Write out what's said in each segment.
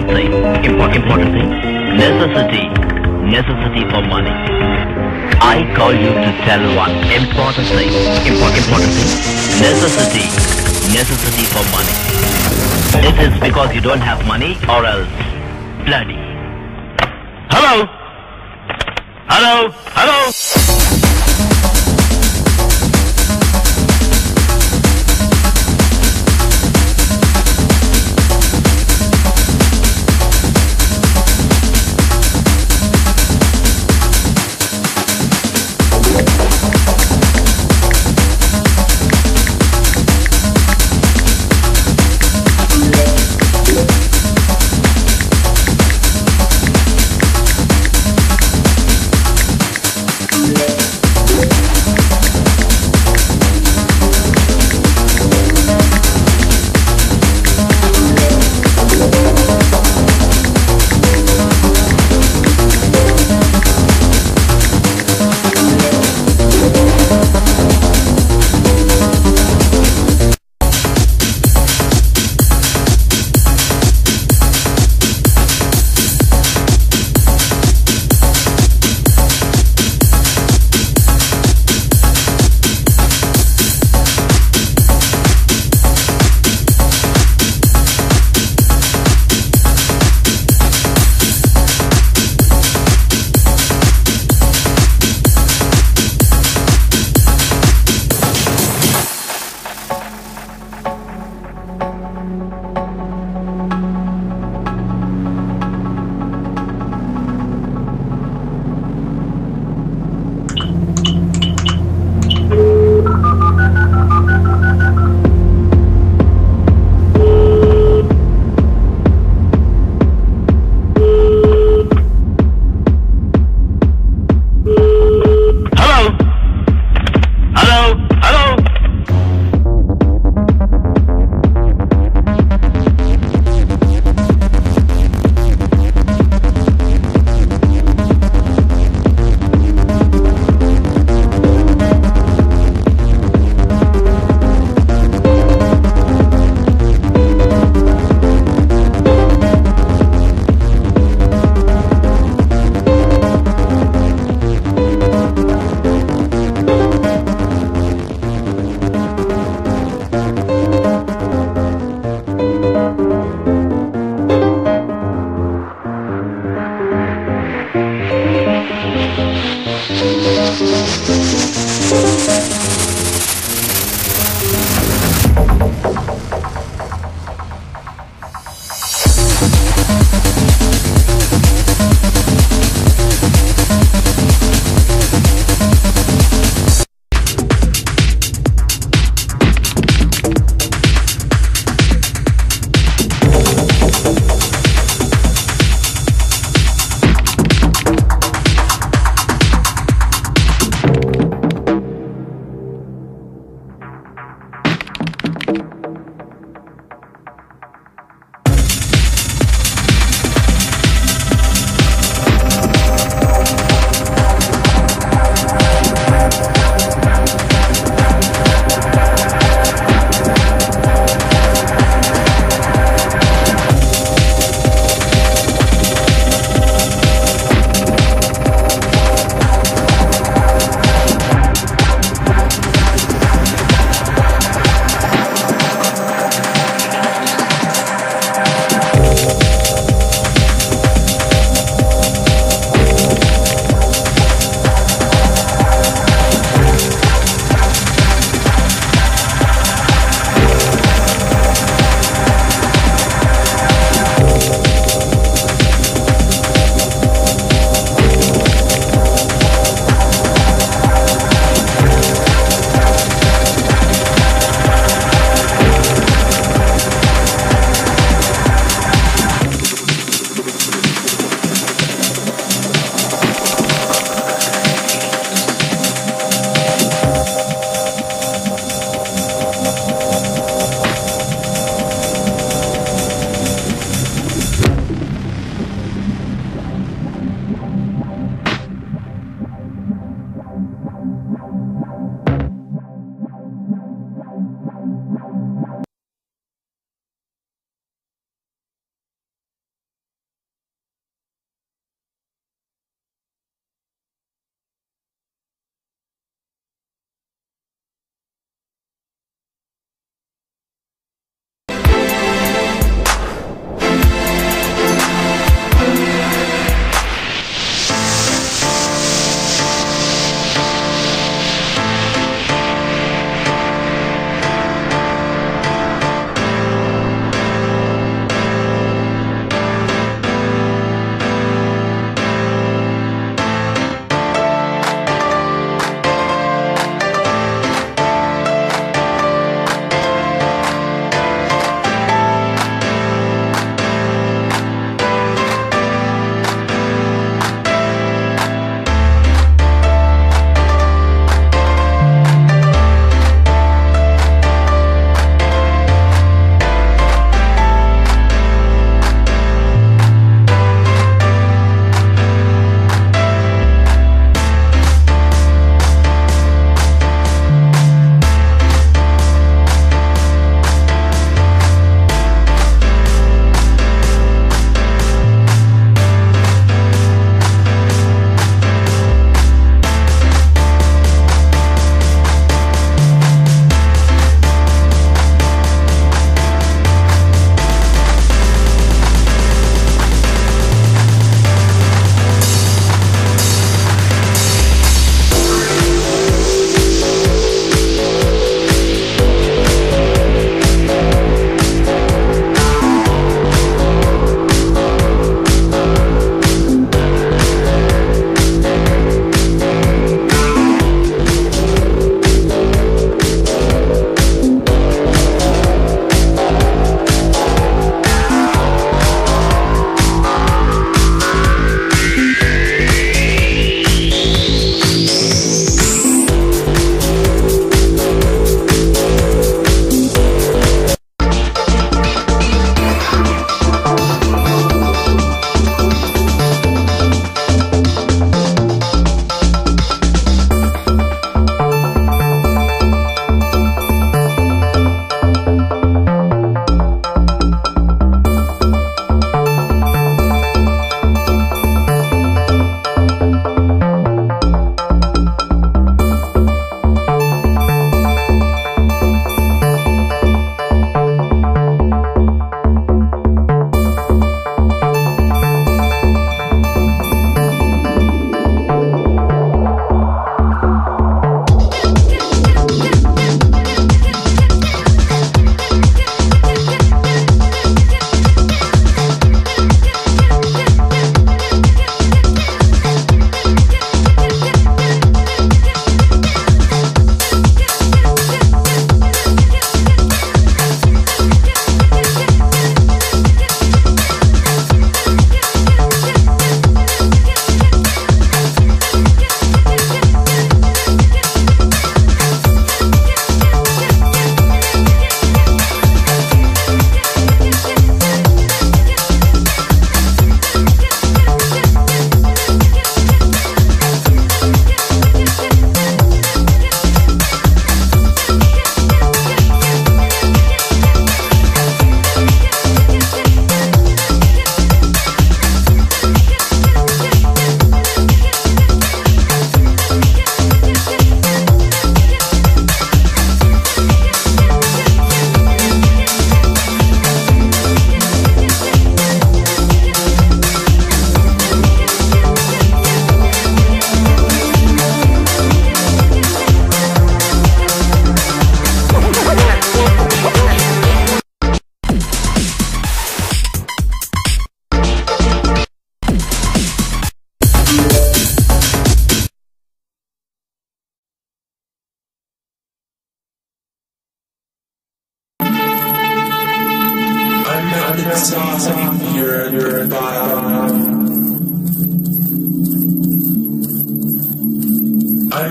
important thing. Important, important thing. Necessity. Necessity for money. I call you to tell one important thing. Important, important thing. Necessity. Necessity for money. It is because you don't have money or else bloody. Hello? Hello? Hello?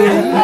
Yeah.